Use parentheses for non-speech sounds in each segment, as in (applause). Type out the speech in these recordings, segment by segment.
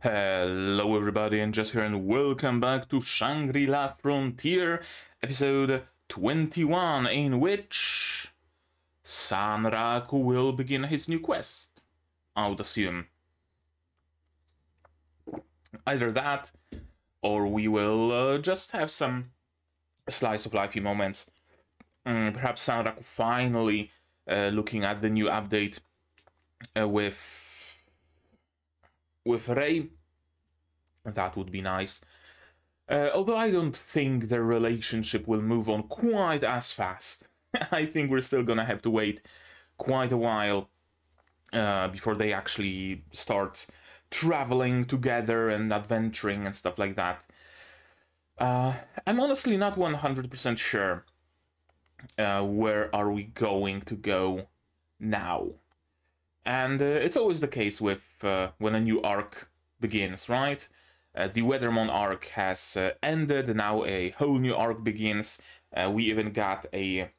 Hello everybody and just here and welcome back to Shangri-La Frontier episode 21 in which Sanraku will begin his new quest. I would assume. Either that or we will uh, just have some slice of lifey moments. Mm, perhaps Sanraku finally uh, looking at the new update uh, with with Ray. That would be nice. Uh, although I don't think their relationship will move on quite as fast. (laughs) I think we're still gonna have to wait quite a while uh, before they actually start traveling together and adventuring and stuff like that. Uh, I'm honestly not 100% sure uh, where are we going to go now. And uh, it's always the case with uh, when a new arc begins, right? Uh, the Weathermon arc has uh, ended, now a whole new arc begins. Uh, we even got a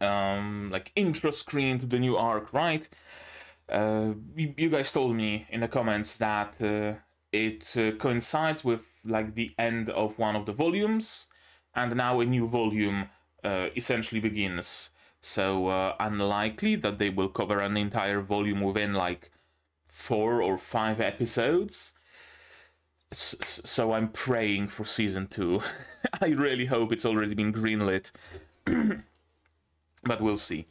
um, like intro screen to the new arc, right? Uh, you, you, guys told me in the comments that it coincides with like the end of one of the volumes, and now a new volume essentially begins. So uh, unlikely that they will cover an entire volume within like four or five episodes. So I'm praying for season two. (laughs) I really hope it's already been greenlit. (clears throat) but we'll see.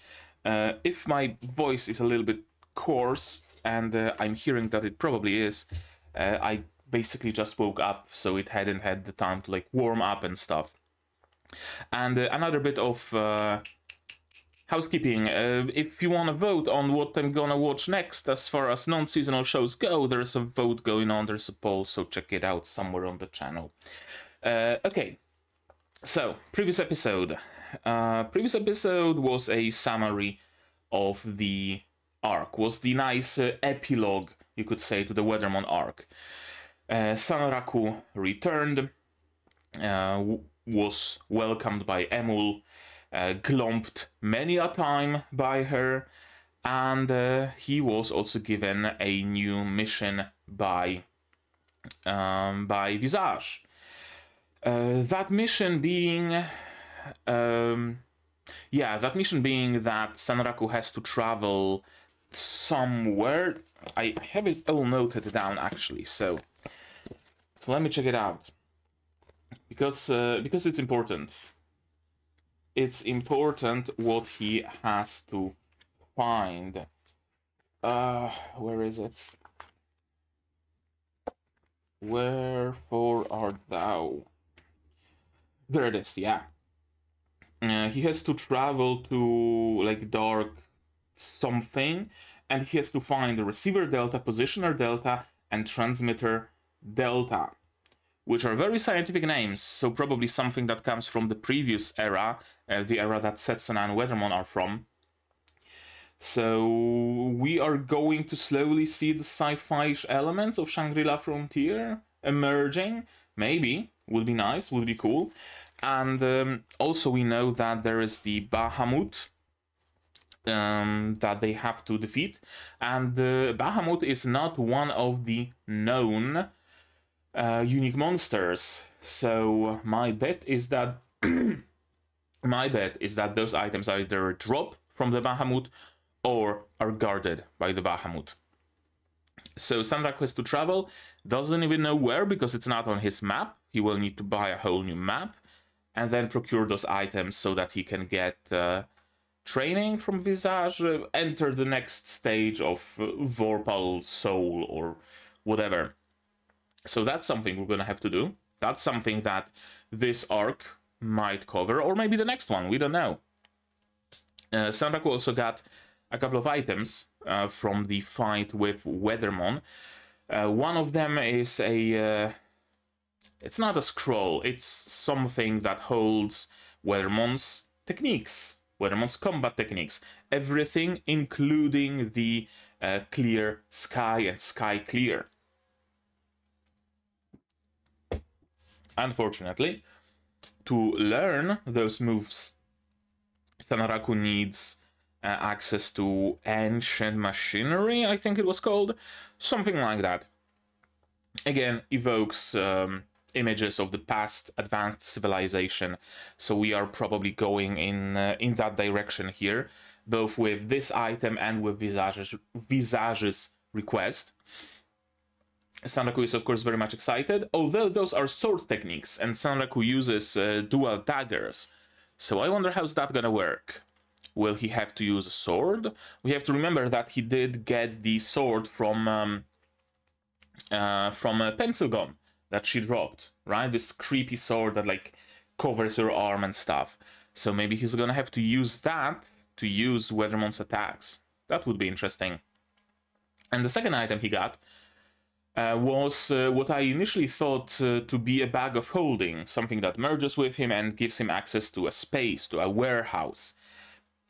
Uh, if my voice is a little bit coarse, and uh, I'm hearing that it probably is, uh, I basically just woke up, so it hadn't had the time to like warm up and stuff. And uh, another bit of uh, housekeeping. Uh, if you want to vote on what I'm gonna watch next, as far as non-seasonal shows go, there's a vote going on. There's a poll, so check it out somewhere on the channel. Uh, okay, so previous episode. Uh, previous episode was a summary of the arc. Was the nice uh, epilogue, you could say, to the Weathermon arc. Uh, Sanraku returned. Uh, was welcomed by Emul uh, glomped many a time by her, and uh, he was also given a new mission by um, by Visage. Uh, that mission being, um, yeah, that mission being that Sanraku has to travel somewhere. I have it all noted down actually, so so let me check it out because uh, because it's important it's important what he has to find. Uh, where is it? Wherefore art thou? There it is, yeah. Uh, he has to travel to like dark something and he has to find the receiver delta, positioner delta, and transmitter delta which are very scientific names, so probably something that comes from the previous era, uh, the era that Setsuna and Weathermon are from. So we are going to slowly see the sci-fi elements of Shangri-La Frontier emerging. Maybe would be nice, would be cool. And um, also we know that there is the Bahamut um, that they have to defeat, and uh, Bahamut is not one of the known uh, unique monsters. So my bet is that (clears throat) my bet is that those items either drop from the Bahamut or are guarded by the Bahamut. So Sanraku has to travel, doesn't even know where because it's not on his map. He will need to buy a whole new map and then procure those items so that he can get uh, training from Visage, uh, enter the next stage of uh, Vorpal Soul or whatever. So that's something we're going to have to do. That's something that this arc might cover, or maybe the next one, we don't know. Uh, Sanraku also got a couple of items uh, from the fight with Weathermon. Uh, one of them is a... Uh, it's not a scroll, it's something that holds Weathermon's techniques, Weathermon's combat techniques. Everything, including the uh, clear sky and sky clear. Unfortunately, to learn those moves, Sanraku needs uh, access to ancient machinery, I think it was called. Something like that. again evokes um, images of the past advanced civilization. So we are probably going in uh, in that direction here, both with this item and with Visage's, Visage's request. Sanraku is of course very much excited, although those are sword techniques and Sanraku uses uh, dual daggers. So I wonder how's that gonna work. Will he have to use a sword? We have to remember that he did get the sword from um, uh, from a Pencilgon that she dropped, right? This creepy sword that like covers her arm and stuff. So maybe he's gonna have to use that to use Weathermon's attacks. That would be interesting. And the second item he got was uh, what I initially thought uh, to be a bag of holding, something that merges with him and gives him access to a space, to a warehouse.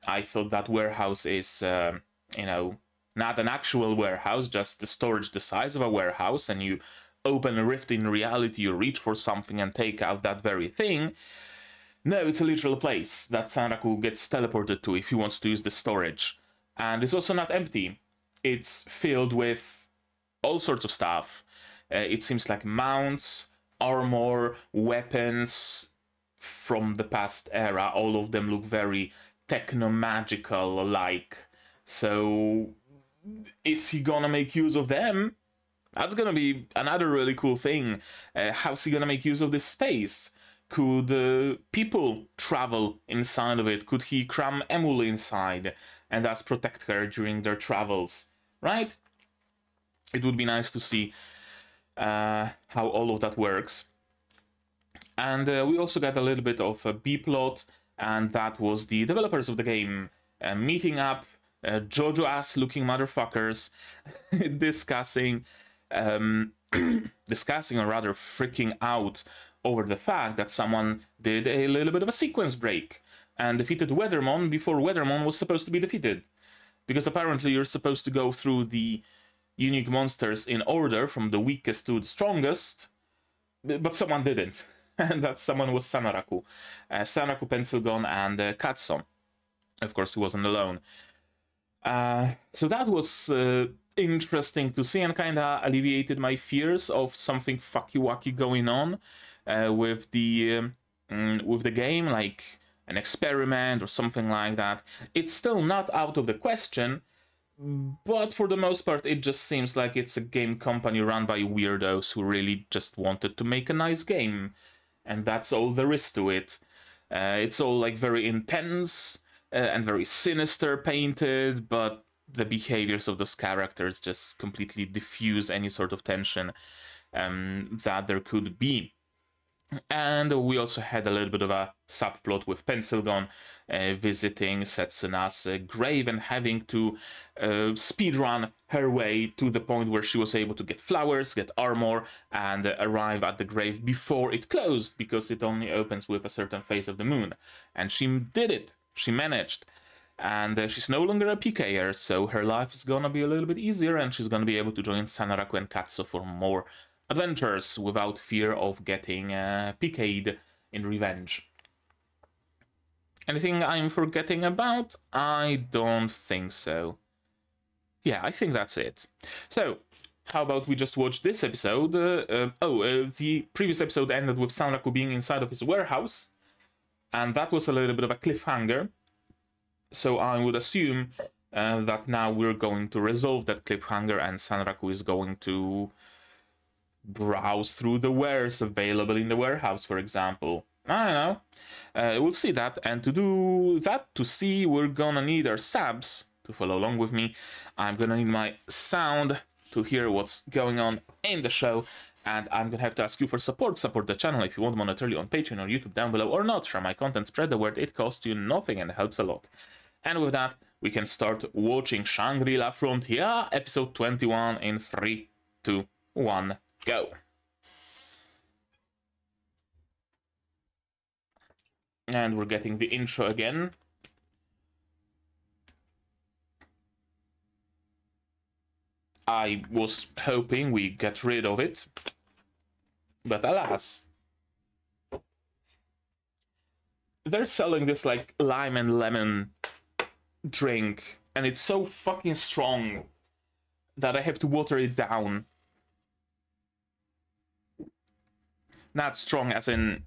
I thought that warehouse is, uh, you know, not an actual warehouse, just the storage the size of a warehouse, and you open a rift in reality, you reach for something and take out that very thing. No, it's a literal place that Sanraku gets teleported to if he wants to use the storage. And it's also not empty. It's filled with all sorts of stuff. Uh, it seems like mounts, armor, weapons from the past era. All of them look very techno-magical like. So is he gonna make use of them? That's gonna be another really cool thing. Uh, how's he gonna make use of this space? Could uh, people travel inside of it? Could he cram Emul inside and thus protect her during their travels? Right? It would be nice to see uh, how all of that works. And uh, we also got a little bit of a B plot, and that was the developers of the game uh, meeting up, uh, Jojo ass looking motherfuckers, (laughs) discussing um, (clears throat) discussing or rather freaking out over the fact that someone did a little bit of a sequence break and defeated Weathermon before Weathermon was supposed to be defeated. Because apparently you're supposed to go through the unique monsters in order from the weakest to the strongest, but someone didn't. (laughs) And that someone was Sanaraku. Uh, Sanraku, Pencilgon, and uh. Of course, he wasn't alone. Uh, so that was uh, interesting to see and kind of alleviated my fears of something fucky wacky going on uh, with the um, with the game, like an experiment or something like that. It's still not out of the question, but for the most part, it just seems like it's a game company run by weirdos who really just wanted to make a nice game, and that's all there is to it. Uh, it's all like very intense uh, and very sinister painted, but the behaviors of those characters just completely diffuse any sort of tension um, that there could be. And we also had a little bit of a subplot with Pencilgon uh, visiting Setsuna's uh, grave and having to uh, speedrun her way to the point where she was able to get flowers, get armor, and arrive at the grave before it closed because it only opens with a certain phase of the moon. And she did it. She managed and uh, she's no longer a PKer, so her life is gonna be a little bit easier, and she's gonna be able to join Sanraku and Katsu for more adventures without fear of getting uh, PK'd in revenge. Anything I'm forgetting about? I don't think so. Yeah, I think that's it. So, how about we just watch this episode? Uh, uh, oh, uh, the previous episode ended with Sanraku being inside of his warehouse, and that was a little bit of a cliffhanger. So I would assume uh, that now we're going to resolve that cliffhanger and Sanraku is going to browse through the wares available in the warehouse, for example. I don't know. Uh, we'll see that. And to do that, to see, we're gonna need our subs to follow along with me. I'm gonna need my sound to hear what's going on in the show. And I'm gonna have to ask you for support. Support the channel if you want monetarily on Patreon or YouTube down below or not. Share my content, spread the word. It costs you nothing and helps a lot. And with that, we can start watching Shangri-La Frontier, episode 21 in 3, 2, 1, go. And we're getting the intro again. I was hoping we get rid of it, but alas. They're selling this like lime and lemon drink, and it's so fucking strong that I have to water it down. Not strong as in,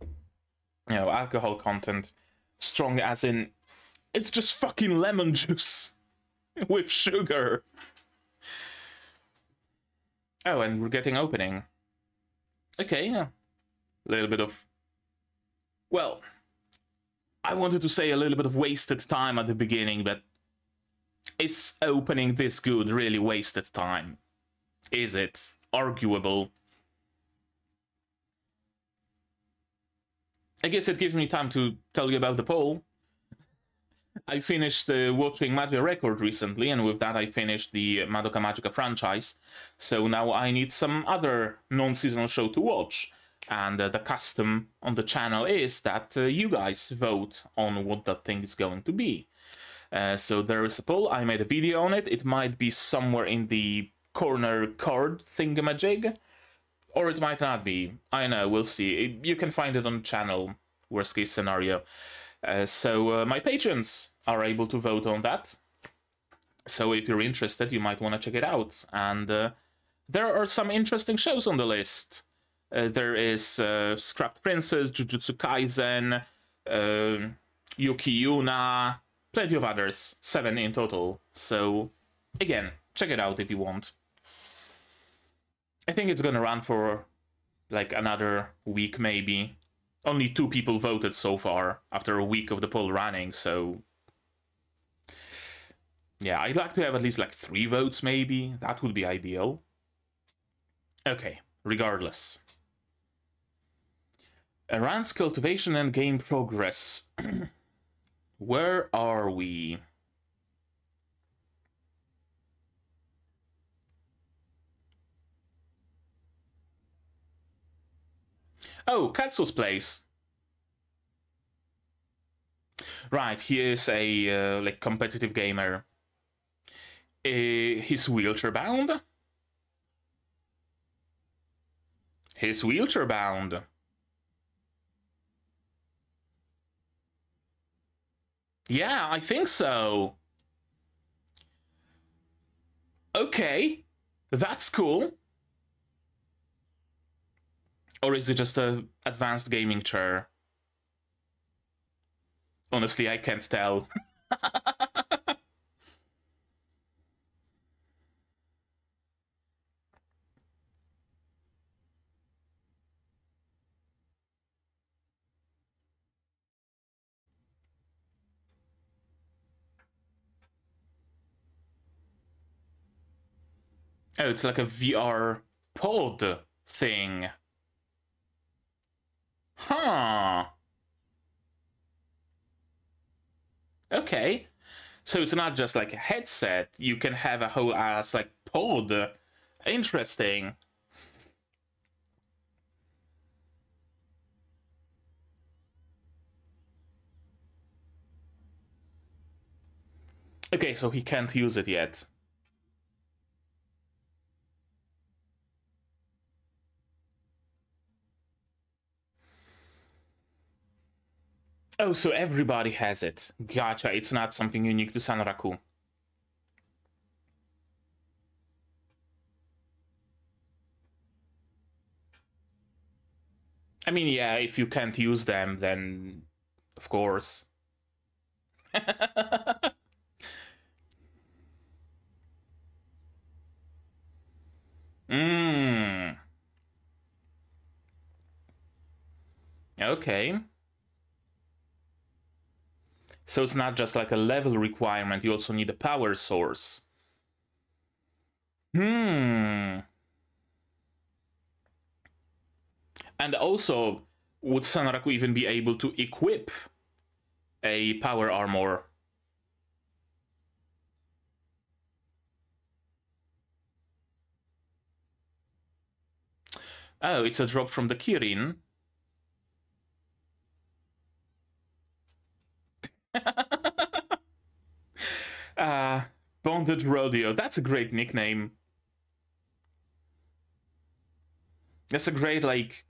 you know, alcohol content. Strong as in, it's just fucking lemon juice (laughs) with sugar. Oh, and we're getting opening. Okay, yeah. A little bit of. Well, I wanted to say a little bit of wasted time at the beginning, but is opening this good really wasted time? Is it? Arguable. I guess it gives me time to tell you about the poll. I finished uh, watching Magia Record recently, and with that I finished the Madoka Magica franchise. So now I need some other non-seasonal show to watch. And uh, the custom on the channel is that uh, you guys vote on what that thing is going to be. Uh, so there is a poll. I made a video on it. It might be somewhere in the corner card thingamajig, or it might not be. I know. We'll see. You can find it on the channel. Worst case scenario. Uh, so uh, my patrons are able to vote on that. So if you're interested, you might want to check it out. And uh, there are some interesting shows on the list. Uh, there is uh, Scrapped Princess, Jujutsu Kaisen, uh, Yuki Yuna, plenty of others, seven in total. So again, check it out if you want. I think it's gonna run for like another week maybe. Only two people voted so far after a week of the poll running, so yeah, I'd like to have at least like three votes maybe. That would be ideal. Okay, regardless. Iran's cultivation and game progress. (clears throat) Where are we? Oh, Katsu's place. Right, he is a uh, like competitive gamer. Uh, he's wheelchair bound. He's wheelchair bound. Yeah, I think so. Okay, that's cool. Or is it just a advanced gaming chair? Honestly, I can't tell. (laughs) Oh, it's like a VR pod thing. Huh. Okay. So it's not just like a headset. You can have a whole ass like pod. Interesting. Okay, so he can't use it yet. Oh, so everybody has it. Gotcha. It's not something unique to Sanraku. I mean, yeah, if you can't use them, then of course. Mmm. (laughs) Okay. So it's not just like a level requirement, you also need a power source. Hmm. And also, would Sanraku even be able to equip a power armor? Oh, it's a drop from the Kirin. Uh, Bonded Rodeo. That's a great nickname. That's a great, like,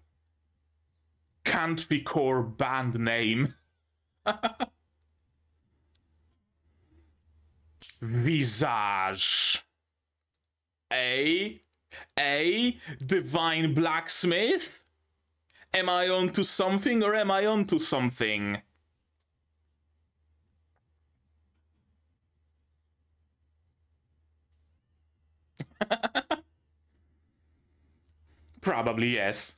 country core band name. (laughs) Visage. A. A. Divine Blacksmith. Am I onto something or am I onto something? (laughs) Probably yes.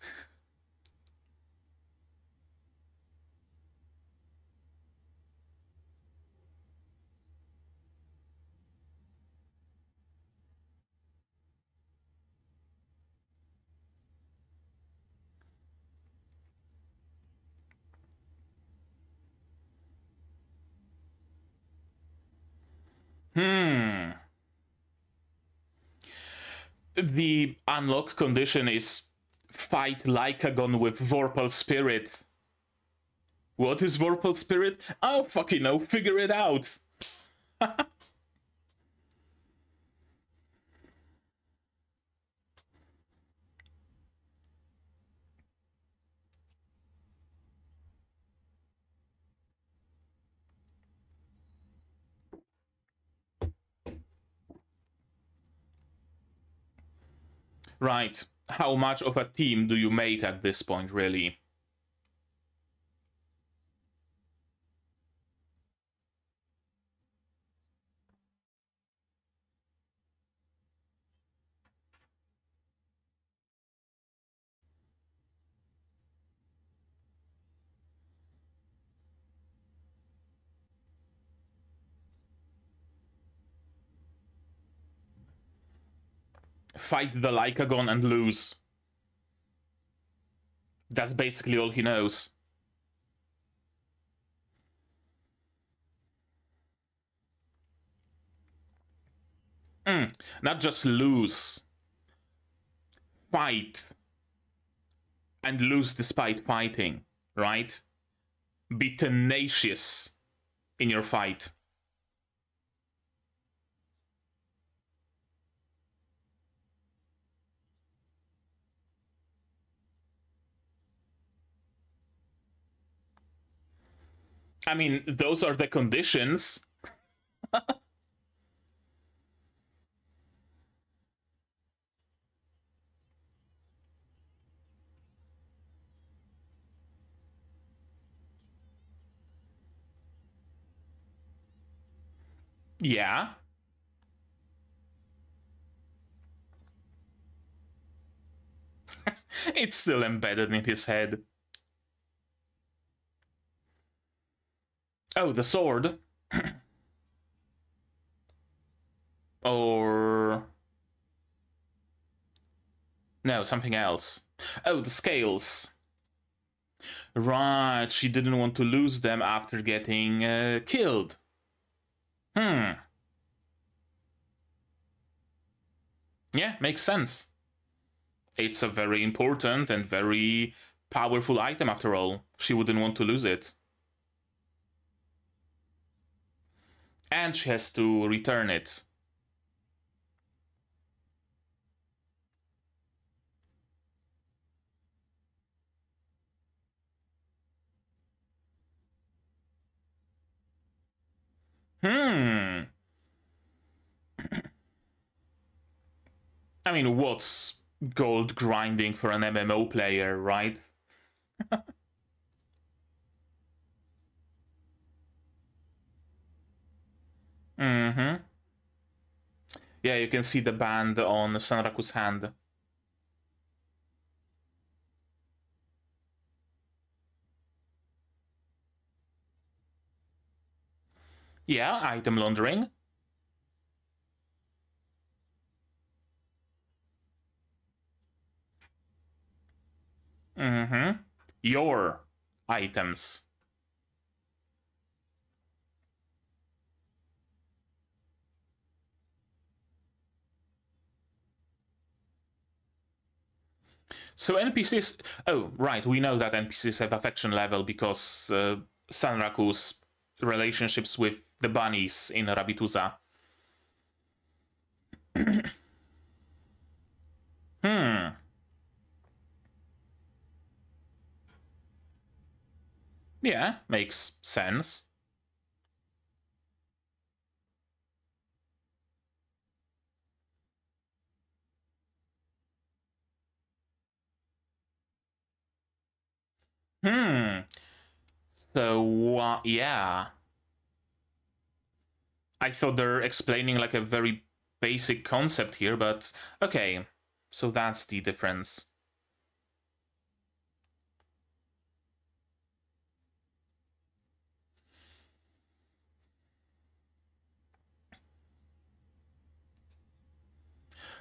Hmm. The unlock condition is fight Lycagon with Vorpal Spirit. What is Vorpal Spirit? Oh, fucking no, figure it out. (laughs) Right. How much of a team do you make at this point, really? Fight the Lycagon and lose. That's basically all he knows. Mm, not just lose. Fight. And lose despite fighting, right? Be tenacious in your fight. I mean, those are the conditions. yeah. (laughs) it's still embedded in his head. Oh, the sword. (clears throat) or... No, something else. Oh, the scales. Right, she didn't want to lose them after getting uh, killed. Hmm. Yeah, makes sense. It's a very important and very powerful item after all. She wouldn't want to lose it. And she has to return it. Hmm. (coughs) I mean, what's gold grinding for an MMO player, right? (laughs) Mm-hmm. Yeah, you can see the band on Sanraku's hand. Yeah, item laundering. Mm-hmm. Your items. So NPCs. Oh, right. We know that NPCs have affection level because uh, Sanraku's relationships with the bunnies in Rabituza. (clears throat) hmm. Yeah, makes sense. Hmm. So, uh, yeah. I thought they're explaining like a very basic concept here, but okay. So that's the difference.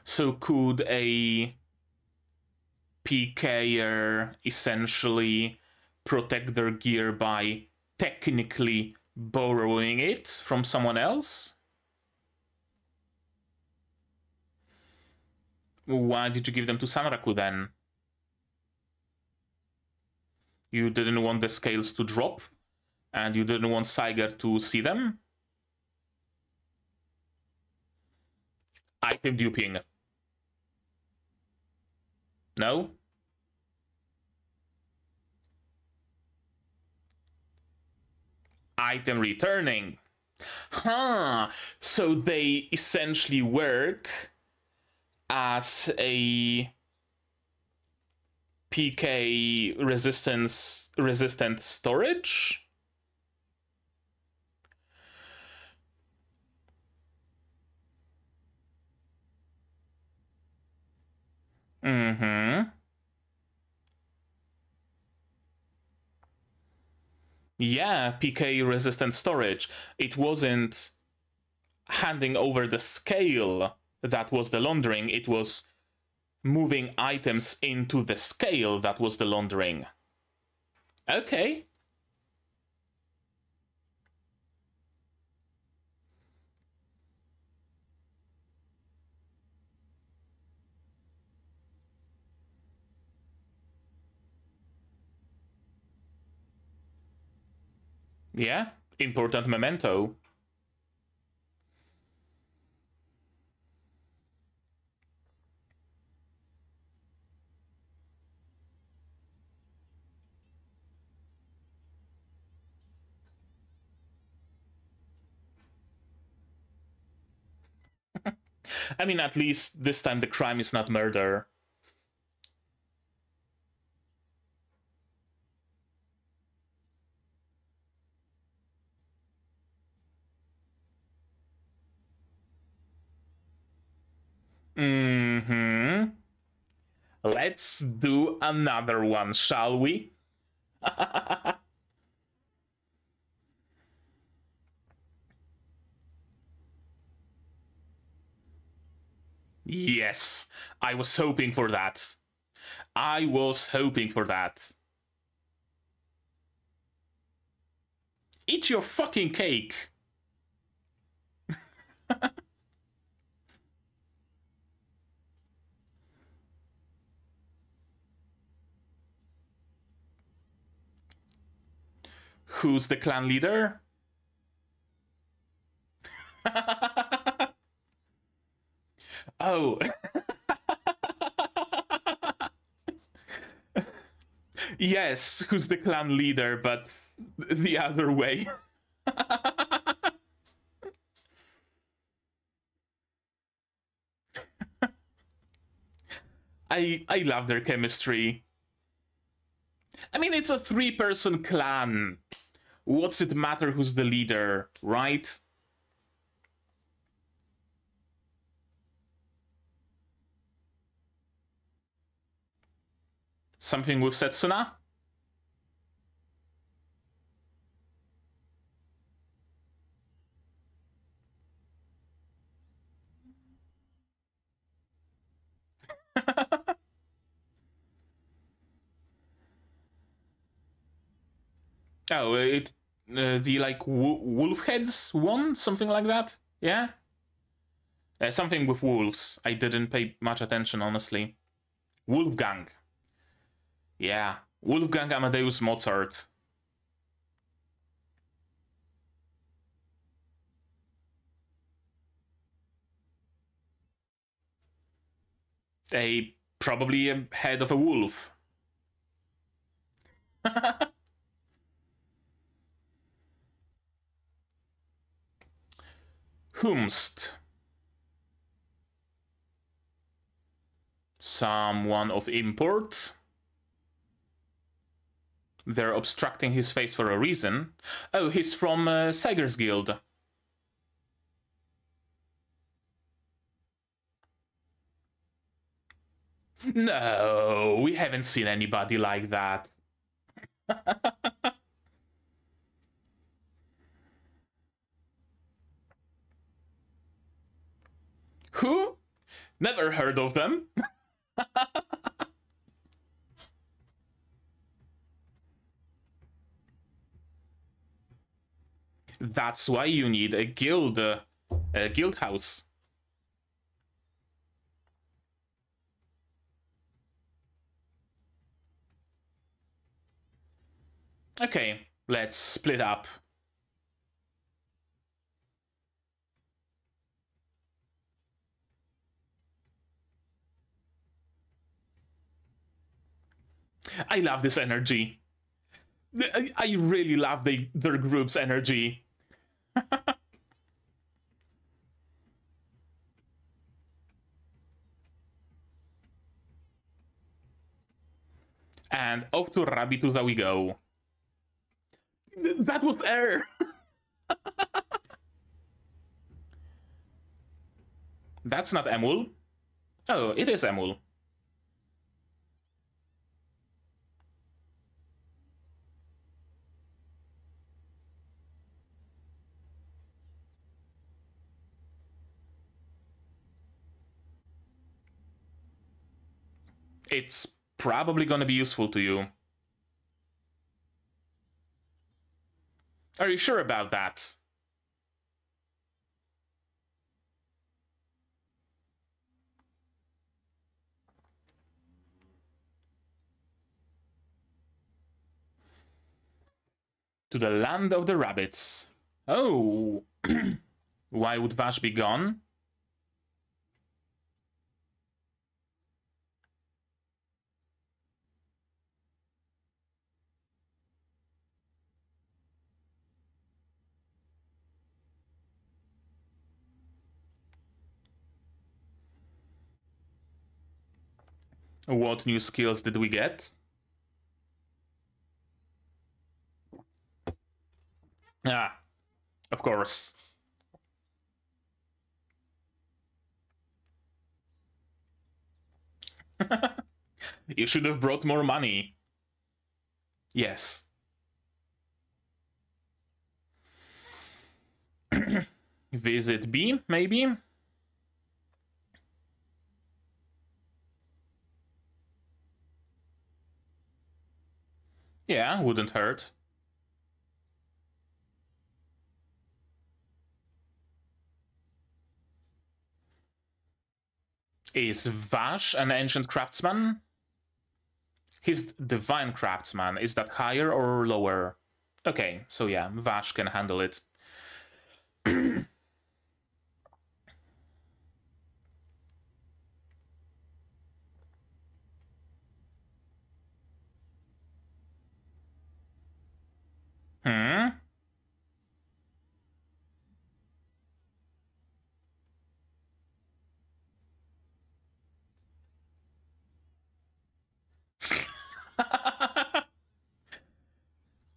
So could a PKer essentially protect their gear by technically borrowing it from someone else? Why did you give them to Sanraku then? You didn't want the scales to drop? And you didn't want Saiger to see them? Item duping. No? Item returning. Huh. So they essentially work as a PK resistance resistant storage. Mm-hmm. Yeah, PK resistant storage. It wasn't handing over the scale that was the laundering, it was moving items into the scale that was the laundering. Okay. Yeah, important memento. (laughs) I mean, at least this time the crime is not murder. Mm-hmm. Let's do another one, shall we? (laughs) yes, I was hoping for that. I was hoping for that. Eat your fucking cake. (laughs) Who's the clan leader? (laughs) oh. (laughs) yes, who's the clan leader, but the other way. (laughs) I I love their chemistry. I mean, it's a three-person clan what's it matter who's the leader, right? Something with Setsuna? Oh, it uh, the like wolf heads one, something like that. Yeah, uh, something with wolves. I didn't pay much attention, honestly. Wolfgang. Yeah, Wolfgang Amadeus Mozart. A probably a head of a wolf. (laughs) whomst. Someone of import. They're obstructing his face for a reason. Oh, he's from uh, Sager's Guild. No, we haven't seen anybody like that. (laughs) Who? Never heard of them. (laughs) That's why you need a guild, a guild house. Okay, let's split up. I love this energy. I really love the, their group's energy. (laughs) and off to Rabituza we go. That was air! (laughs) That's not Emul. Oh, it is Emul. It's probably going to be useful to you. Are you sure about that? To the land of the rabbits. Oh, (clears throat) why would Vash be gone? What new skills did we get? Ah, of course. (laughs) you should have brought more money. Yes. (clears throat) Visit B, maybe? Yeah, wouldn't hurt. Is Vash an ancient craftsman? He's divine craftsman. Is that higher or lower? Okay, so yeah, Vash can handle it. (clears throat) Hmm?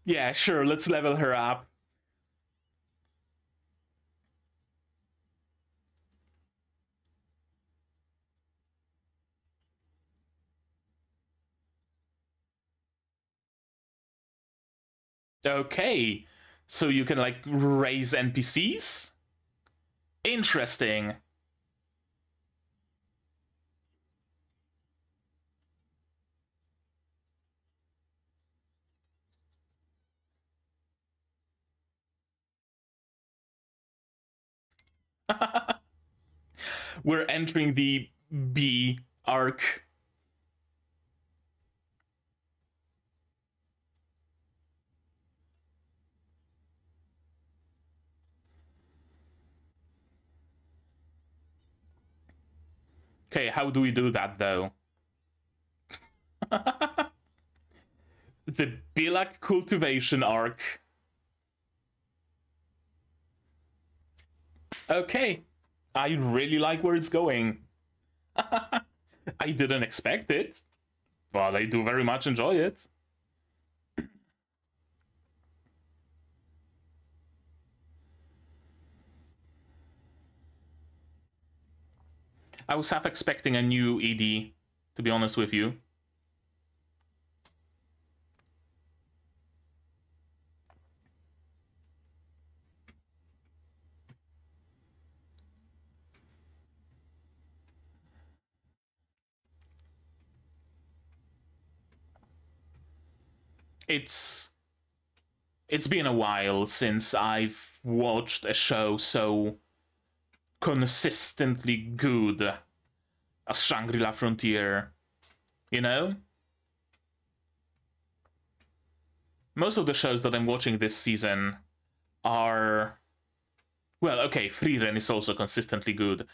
Yeah, sure, let's level her up. Okay. So you can like raise NPCs? Interesting. (laughs) We're entering the B arc. Okay, how do we do that though? (laughs) the Bilak cultivation arc. Okay, I really like where it's going. (laughs) I didn't expect it, but I do very much enjoy it. I was half expecting a new ED, to be honest with you. It's it's been a while since I've watched a show so consistently good as Shangri-La Frontier. You know? Most of the shows that I'm watching this season are... Well, okay, Frieren is also consistently good.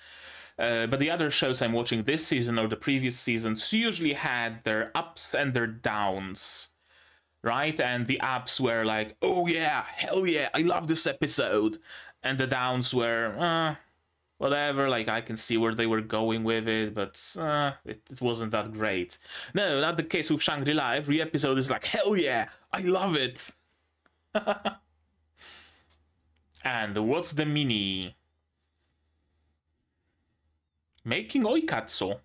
Uh, but the other shows I'm watching this season or the previous seasons usually had their ups and their downs right? And the ups were like, oh yeah, hell yeah, I love this episode. And the downs were, uh, whatever, like I can see where they were going with it, but uh, it, it wasn't that great. No, not the case with Shangri-La. Every episode is like, hell yeah, I love it. (laughs) and what's the mini? Making oikatsu?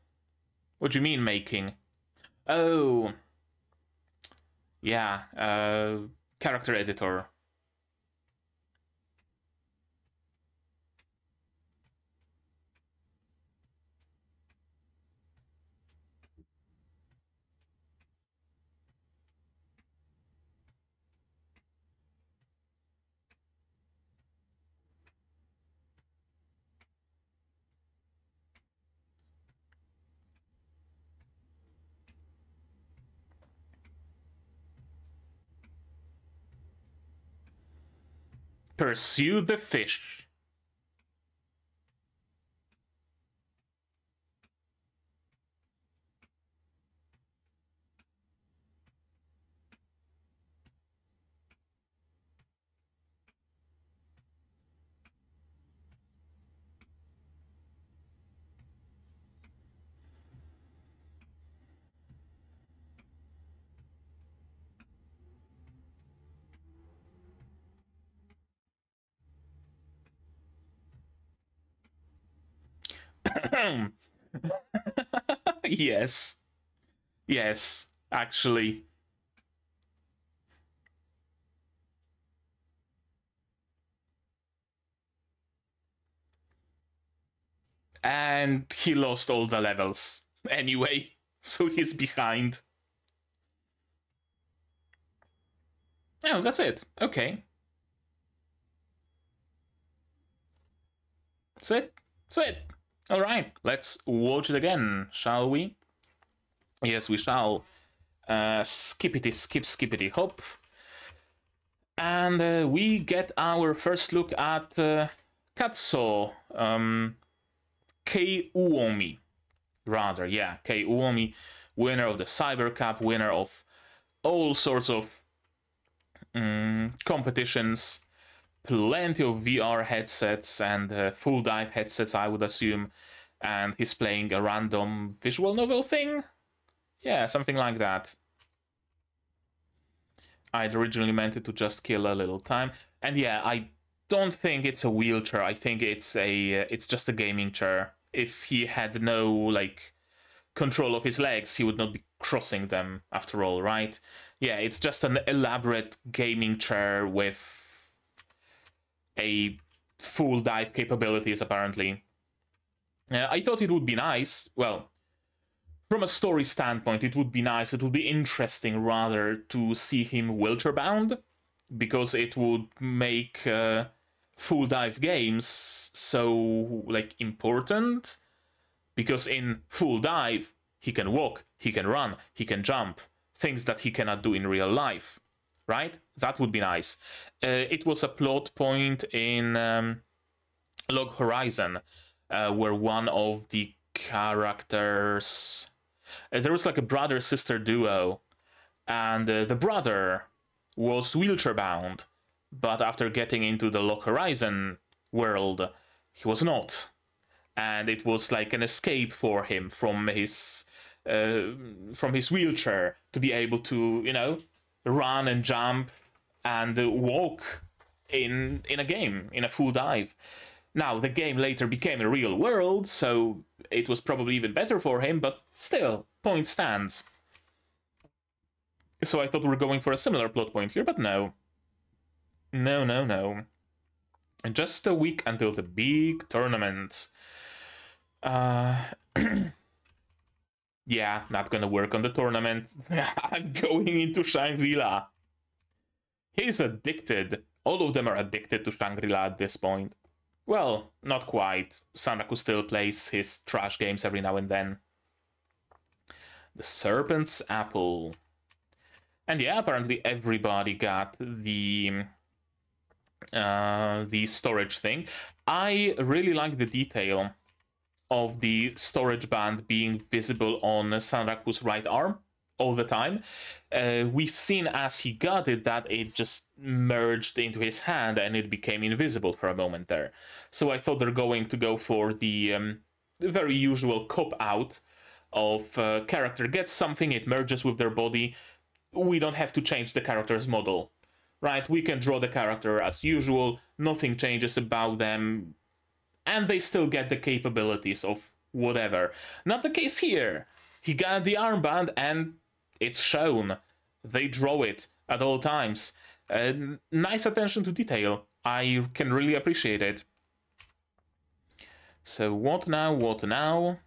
What do you mean making? Oh, yeah, uh, character editor. Pursue the fish. Yes. Yes, actually. And he lost all the levels anyway, (laughs) so he's behind. Oh, that's it. Okay. That's it. That's it. All right, let's watch it again, shall we? Yes, we shall. Uh, skippity, skip, skippity, hop. And uh, we get our first look at uh, Katsuo, um, Kei Uomi. Rather, yeah, Kei Uomi, winner of the Cyber Cup, winner of all sorts of um, competitions plenty of VR headsets and uh, full dive headsets, I would assume. And he's playing a random visual novel thing? Yeah, something like that. I'd originally meant it to just kill a little time. And yeah, I don't think it's a wheelchair. I think it's a uh, it's just a gaming chair. If he had no like control of his legs, he would not be crossing them after all, right? Yeah, it's just an elaborate gaming chair with a full dive capabilities apparently. Uh, I thought it would be nice. Well, from a story standpoint, it would be nice. It would be interesting rather to see him wheelchair bound because it would make uh, full dive games so like important. Because in full dive, he can walk, he can run, he can jump, things that he cannot do in real life right? That would be nice. Uh, it was a plot point in um, Log Horizon uh, where one of the characters. Uh, there was like a brother sister duo, and uh, the brother was wheelchair bound, but after getting into the Log Horizon world, he was not. And it was like an escape for him from his uh, from his wheelchair to be able to, you know, run and jump and walk in in a game in a full dive Now, the game later became a real world, so it was probably even better for him, but still, point stands. So I thought we were going for a similar plot point here, but no. No, no, no. Just a week until the big tournament. Uh, (clears throat) yeah, not gonna work on the tournament. (laughs) I'm going into Shangri-La. He's addicted. All of them are addicted to Shangri-La at this point. Well, not quite. Sanraku still plays his trash games every now and then. The Serpent's Apple. And yeah, apparently everybody got the uh, the storage thing. I really like the detail of the storage band being visible on Sanraku's right arm all the time. Uh, we've seen as he got it that it just merged into his hand and it became invisible for a moment there. So I thought they're going to go for the um, very usual cop out of uh, character gets something, it merges with their body. We don't have to change the character's model, right? We can draw the character as usual, nothing changes about them, and they still get the capabilities of whatever. Not the case here. He got the armband and it's shown. They draw it at all times. Uh, nice attention to detail. I can really appreciate it. So what now, what now?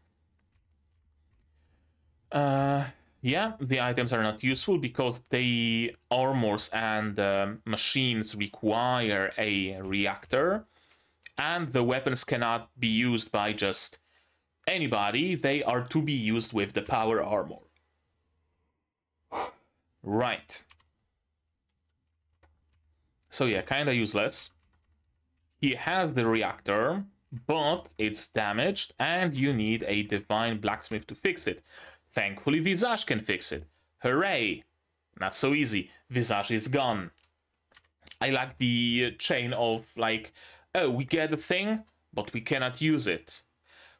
Uh, yeah, the items are not useful because the armors and uh, machines require a reactor and the weapons cannot be used by just anybody, they are to be used with the power armor. Right. So yeah, kinda useless. He has the reactor, but it's damaged and you need a divine blacksmith to fix it. Thankfully Visage can fix it. Hooray! Not so easy. Visage is gone. I like the chain of like, oh, we get a thing, but we cannot use it.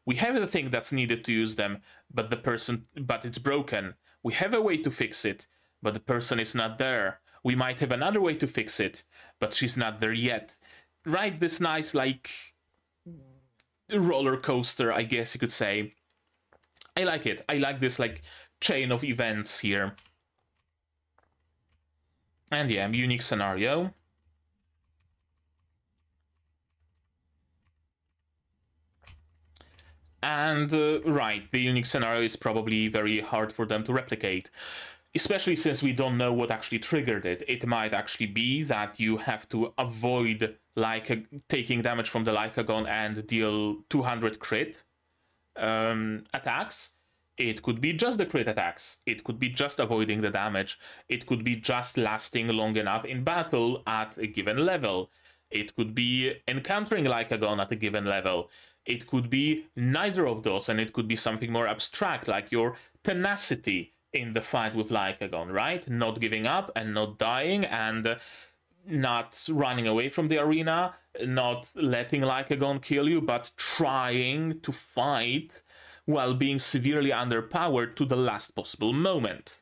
We have the thing that's needed to use them, but the person, but it's broken. We have a way to fix it, but the person is not there. We might have another way to fix it, but she's not there yet. Right, this nice, like, roller coaster, I guess you could say. I like it. I like this, like, chain of events here. And yeah, unique scenario. And uh, right, the unique scenario is probably very hard for them to replicate especially since we don't know what actually triggered it. It might actually be that you have to avoid like taking damage from the Lycagon and deal 200 crit um, attacks. It could be just the crit attacks. It could be just avoiding the damage. It could be just lasting long enough in battle at a given level. It could be encountering Lycagon at a given level. It could be neither of those, and it could be something more abstract, like your tenacity in the fight with Lycagon, right? Not giving up and not dying and not running away from the arena, not letting Lycagon kill you, but trying to fight while being severely underpowered to the last possible moment.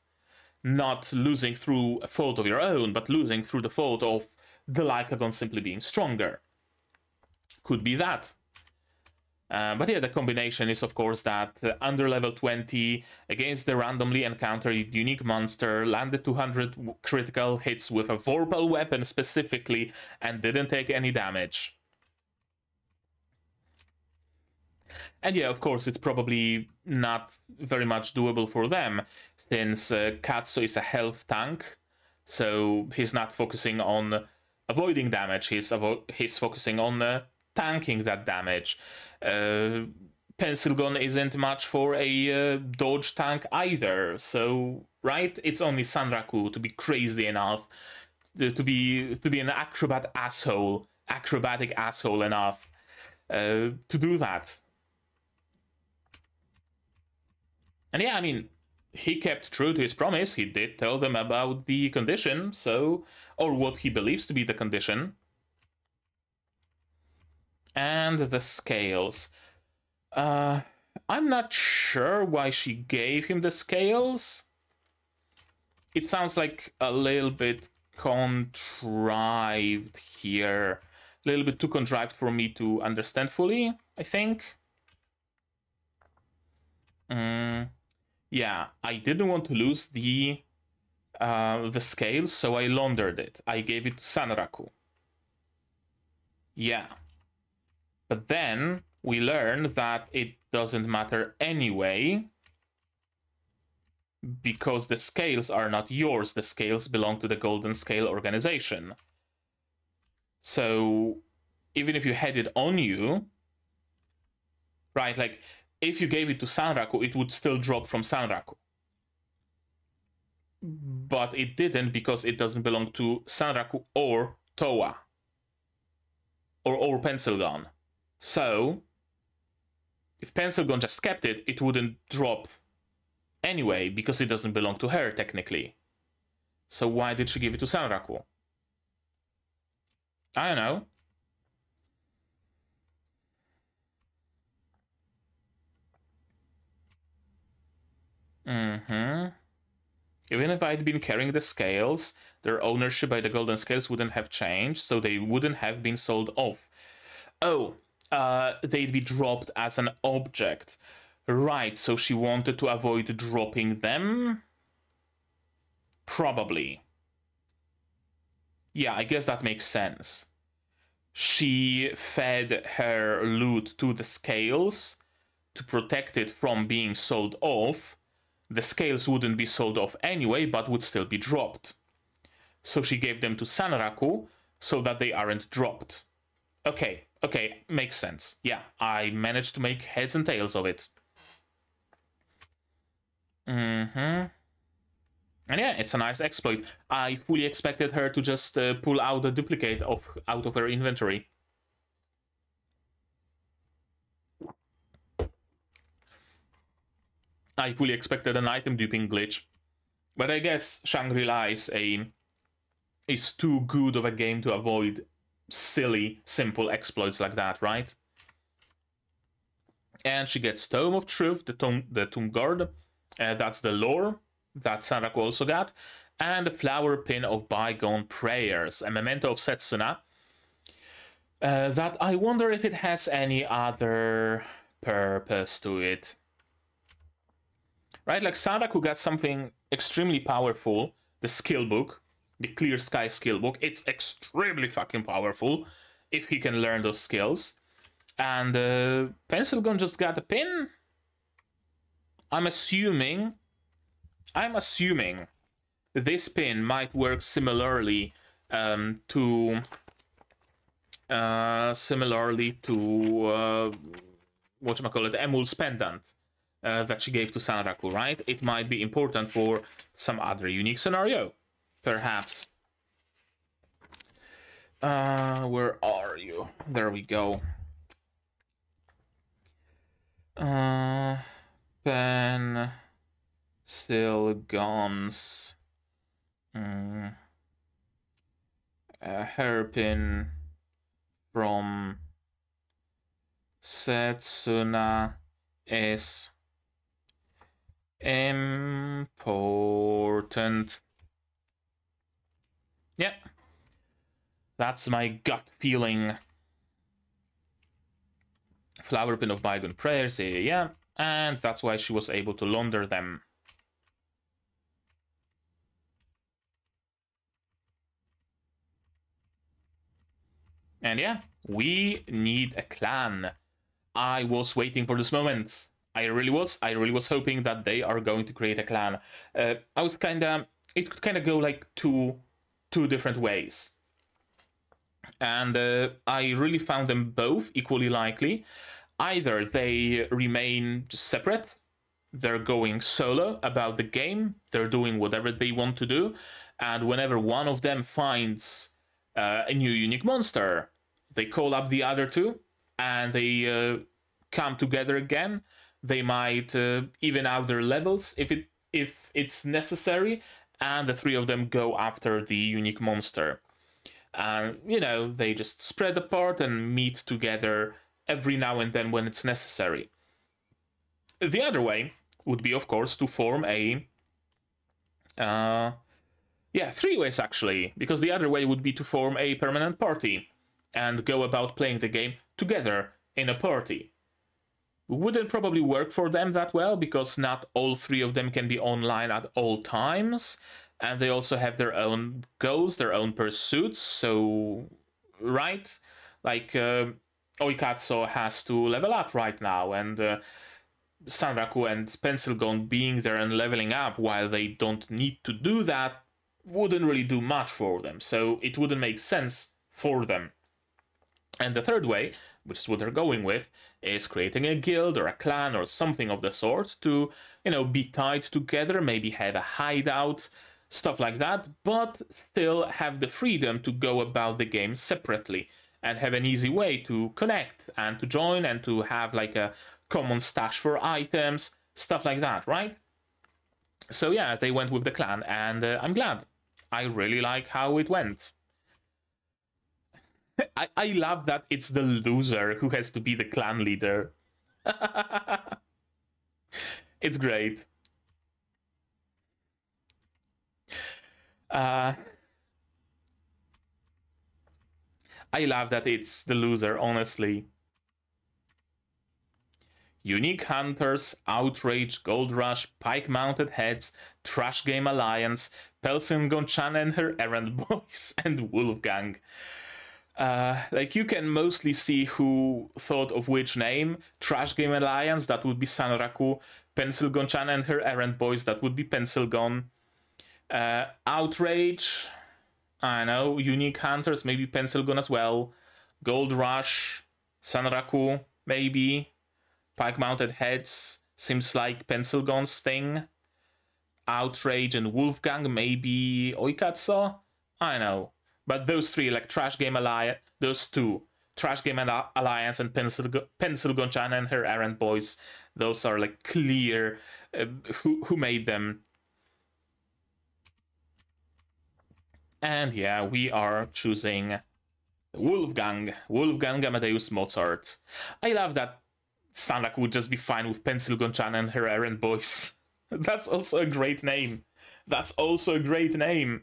Not losing through a fault of your own, but losing through the fault of the Lycagon simply being stronger. Could be that. Uh, but yeah, the combination is of course that uh, under level 20 against the randomly encountered unique monster landed 200 critical hits with a Vorpal weapon specifically and didn't take any damage. And yeah, of course, it's probably not very much doable for them since uh, Katsu is a health tank, so he's not focusing on avoiding damage, he's, avo he's focusing on uh, tanking that damage. Uh, Pencilgon isn't much for a uh, dodge tank either. So right, it's only Sanraku to be crazy enough to, to be to be an acrobat asshole, acrobatic asshole enough uh, to do that. And yeah, I mean, he kept true to his promise. He did tell them about the condition, so or what he believes to be the condition and the scales. Uh, I'm not sure why she gave him the scales. It sounds like a little bit contrived here. A little bit too contrived for me to understand fully, I think. Mm, yeah, I didn't want to lose the uh, the scales, so I laundered it. I gave it to Sanraku. Yeah. But then we learned that it doesn't matter anyway because the scales are not yours. The scales belong to the Golden Scale organization. So even if you had it on you, right, like if you gave it to Sanraku, it would still drop from Sanraku. But it didn't because it doesn't belong to Sanraku or Towa. Or, or Pencilgon. So, if Pencilgon just kept it, it wouldn't drop anyway because it doesn't belong to her technically. So why did she give it to Sanraku? I don't know. Mm-hmm. Even if I'd been carrying the scales, their ownership by the golden scales wouldn't have changed, so they wouldn't have been sold off. Oh, uh, they'd be dropped as an object. Right, so she wanted to avoid dropping them? Probably. Yeah, I guess that makes sense. She fed her loot to the scales to protect it from being sold off. The scales wouldn't be sold off anyway, but would still be dropped. So she gave them to Sanraku so that they aren't dropped. Okay, okay, makes sense. Yeah, I managed to make heads and tails of it. Mm-hmm. And yeah, it's a nice exploit. I fully expected her to just uh, pull out a duplicate of out of her inventory. I fully expected an item duping glitch. But I guess Shangri-La is a is too good of a game to avoid silly, simple exploits like that, right? And she gets Tome of Truth, the Tome, the Tomb Guard, uh, that's the lore that Sanraku also got. And the flower pin of bygone prayers, a memento of Setsuna. Uh, that I wonder if it has any other purpose to it. Right, like Sanraku got something extremely powerful, the skill book, the Clear Sky skill book. It's extremely fucking powerful if he can learn those skills. And uh, Pencilgun just got a pin I'm assuming, I'm assuming this pin might work similarly um, to, uh, similarly to, uh, what you call it, Emul's pendant. Uh, that she gave to Sanraku, right? It might be important for some other unique scenario, perhaps. Uh, where are you? There we go. Uh, Pen still guns. Mm. A hairpin from Setsuna is important. Yeah. That's my gut feeling. Flower pin of bygone prayers, yeah, yeah and that's why she was able to launder them. And yeah, we need a clan. I was waiting for this moment. I really was. I really was hoping that they are going to create a clan. Uh, I was kind of... It could kind of go like two, two different ways. And uh, I really found them both equally likely either they remain separate, they're going solo about the game, they're doing whatever they want to do, and whenever one of them finds uh, a new unique monster, they call up the other two and they uh, come together again. They might uh, even out their levels if it if it's necessary, and the three of them go after the unique monster. And you know they just spread apart and meet together every now and then when it's necessary. The other way would be, of course, to form a. Uh, yeah, three ways actually, because the other way would be to form a permanent party. and go about playing the game together in a party. Wouldn't probably work for them that well because not all three of them can be online at all times, and they also have their own goals, their own pursuits. So, right, like uh, Oikatsu has to level up right now, and uh, Sanraku and Pencilgon being there and leveling up while they don't need to do that wouldn't really do much for them. So it wouldn't make sense for them. And the third way, which is what they're going with, is creating a guild or a clan or something of the sort to, you know, be tied together, maybe have a hideout, stuff like that, but still have the freedom to go about the game separately and have an easy way to connect and to join and to have like a common stash for items, stuff like that, right? So yeah, they went with the clan and uh, I'm glad. I really like how it went. I, I love that it's the loser who has to be the clan leader. (laughs) it's great. Uh, I love that it's the loser, honestly. Unique Hunters, Outrage, Gold Rush, Pike Mounted Heads, Trash Game Alliance, Pencil Gonchan and her Errand (laughs) Boys, and Wolfgang. Uh, like you can mostly see who thought of which name. Trash Game Alliance, that would be Sanraku. Pencil Gonchan and her Errand Boys, that would be Pencilgon. Uh, Outrage, I know. Unique Hunters, maybe Pencilgon as well. Gold Rush, Sanraku, maybe. Pike mounted heads seems like Pencilgon's thing. Outrage and Wolfgang, maybe Oikatsu? I know. But those three, like Trash Game Alliance, those two, Trash Game Alliance and Pencil, Pencil Gonchan and her errand boys, those are like clear uh, who, who made them. And yeah, we are choosing Wolfgang, Wolfgang Amadeus Mozart. I love that Sanraku would just be fine with Pencil Gonchan and her errand boys. (laughs) That's also a great name. That's also a great name.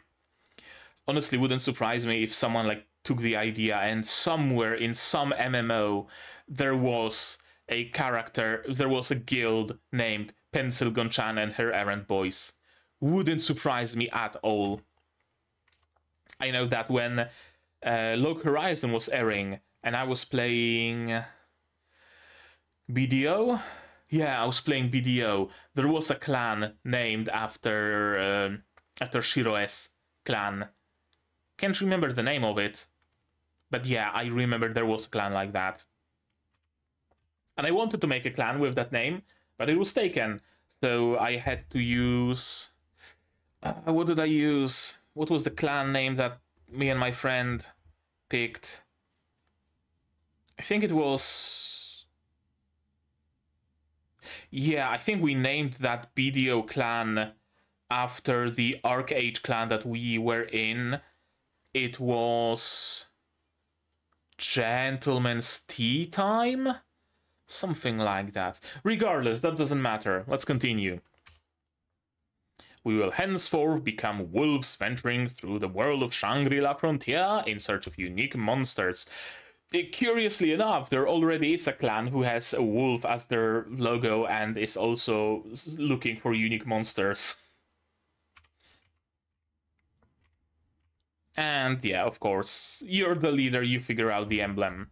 Honestly, wouldn't surprise me if someone like took the idea and somewhere in some MMO there was a character, there was a guild named Pencil Gonchan and her errand boys. Wouldn't surprise me at all. I know that when uh, Log Horizon was airing and I was playing BDO? Yeah, I was playing BDO. There was a clan named after uh, after Shiroe's clan. Can't remember the name of it. But yeah, I remember there was a clan like that. And I wanted to make a clan with that name, but it was taken. So I had to use... Uh, what did I use? What was the clan name that me and my friend picked? I think it was yeah, I think we named that BDO clan after the Arcade clan that we were in. It was Gentleman's Tea Time? Something like that. Regardless, that doesn't matter. Let's continue. We will henceforth become wolves venturing through the world of Shangri-La Frontier in search of unique monsters eh, curiously enough, there already is a clan who has a wolf as their logo and is also looking for unique monsters. (laughs) And yeah, of course, you're the leader, you figure out the emblem.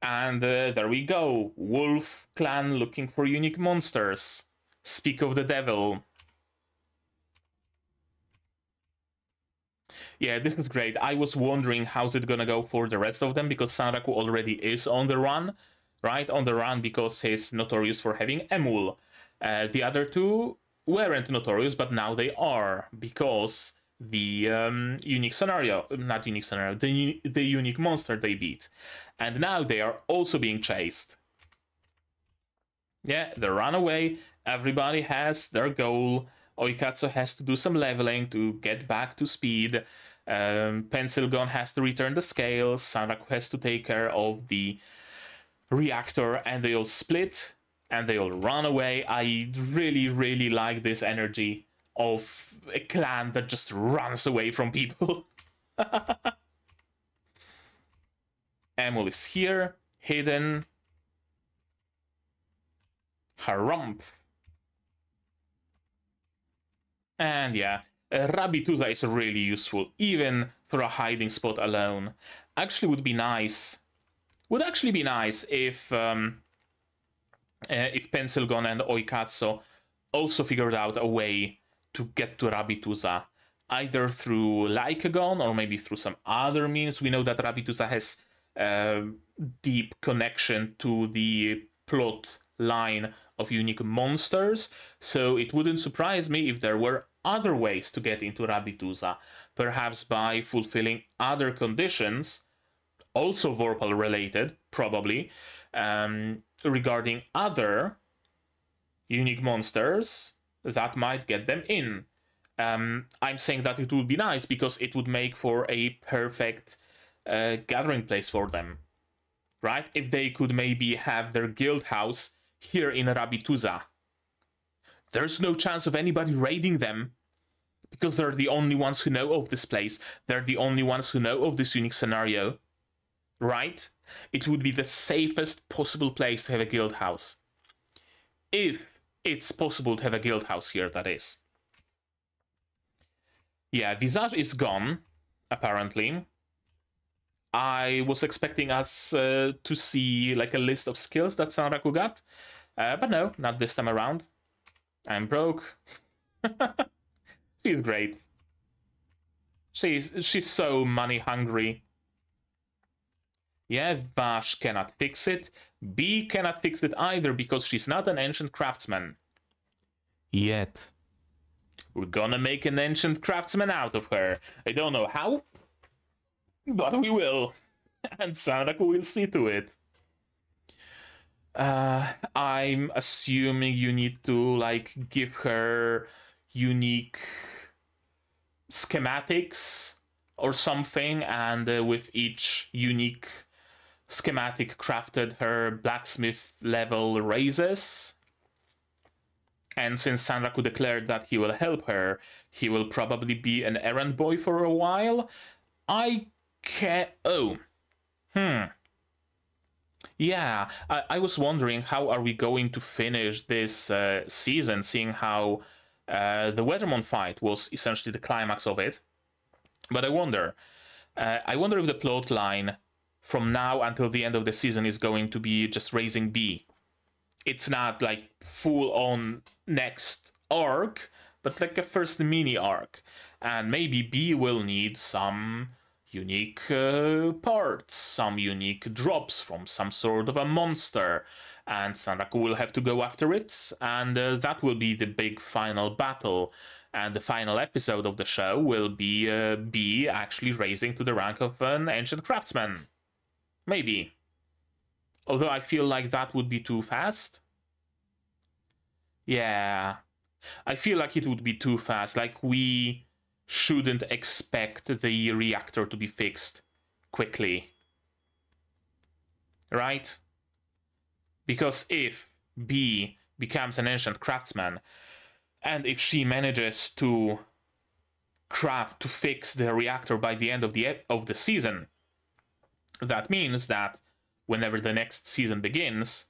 And uh, there we go, wolf clan looking for unique monsters. Speak of the devil. yeah, this is great. I was wondering how's it gonna go for the rest of them because Sanraku already is on the run, right? On the run because he's notorious for having Emul. Uh, the other two weren't notorious, but now they are because the um, unique scenario, not unique scenario, the, the unique monster they beat. And now they are also being chased. Yeah, they run away. Everybody has their goal. Oikatsu has to do some leveling to get back to speed. Um, Pencilgon has to return the scales, Sanraku has to take care of the reactor, and they all split and they all run away. I really, really like this energy of a clan that just runs away from people. (laughs) Emul is here, hidden. Harumph. And yeah, uh, Rabituza is really useful, even for a hiding spot alone. Actually would be nice, would actually be nice if um, uh, if Pencilgon and Oikatsu also figured out a way to get to Rabituza, either through Lycagon or maybe through some other means. We know that Rabituza has a uh, deep connection to the plot line of unique monsters, so it wouldn't surprise me if there were other ways to get into Rabituza, perhaps by fulfilling other conditions, also Vorpal related, probably, um, regarding other unique monsters that might get them in. Um, I'm saying that it would be nice because it would make for a perfect uh, gathering place for them, right? If they could maybe have their guild house here in Rabituza. There's no chance of anybody raiding them because they're the only ones who know of this place. They're the only ones who know of this unique scenario, right? It would be the safest possible place to have a guild house. If it's possible to have a guild house here, that is. Yeah, Visage is gone, apparently. I was expecting us uh, to see like a list of skills that Sanraku got, uh, but no, not this time around. I'm broke. (laughs) she's great. She's she's so money hungry. Yeah, Vash cannot fix it. B cannot fix it either because she's not an ancient craftsman. Yet. We're gonna make an ancient craftsman out of her. I don't know how, but we will. (laughs) And Sanraku will see to it. Uh, I'm assuming you need to like give her unique schematics or something, and uh, with each unique schematic crafted, her blacksmith level raises. And since Sanraku declared that he will help her, he will probably be an errand boy for a while. I can Oh. Hmm. Yeah, I, I was wondering how are we going to finish this uh, season, seeing how uh, the Wethermon fight was essentially the climax of it. But I wonder, uh, I wonder if the plot line from now until the end of the season is going to be just raising B. It's not like full on next arc, but like a first mini arc. And maybe B will need some unique uh, parts, some unique drops from some sort of a monster, and Sanraku will have to go after it, and uh, that will be the big final battle. And the final episode of the show will be uh, B actually raising to the rank of an ancient craftsman. Maybe. Although I feel like that would be too fast. Yeah. I feel like it would be too fast. Like we shouldn't expect the reactor to be fixed quickly. Right? Because if B becomes an ancient craftsman, and if she manages to craft to fix the reactor by the end of the of the season, that means that whenever the next season begins,